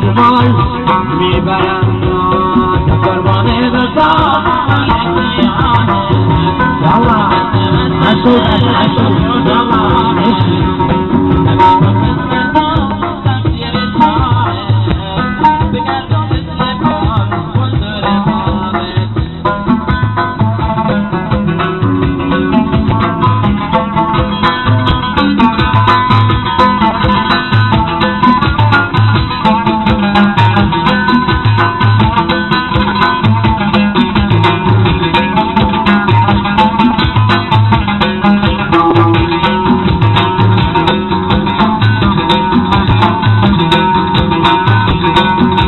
قربان میبرم Thank you.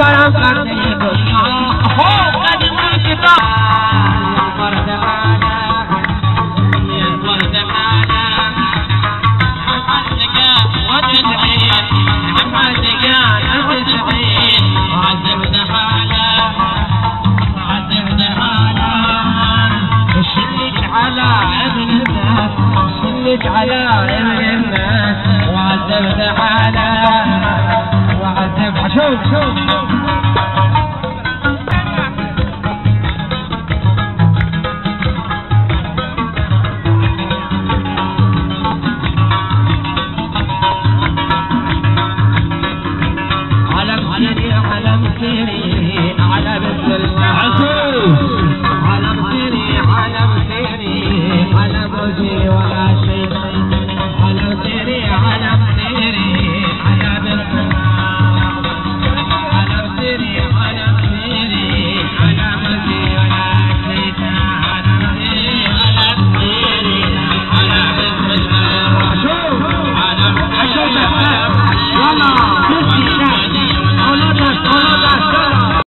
गया कर दे दुनिया हो कदमा किताब पर दहाना पर दहाना على ابن الناس على ابن على مسيري على بسر عسول على مسيري على مسيري على بوجي وعاشقي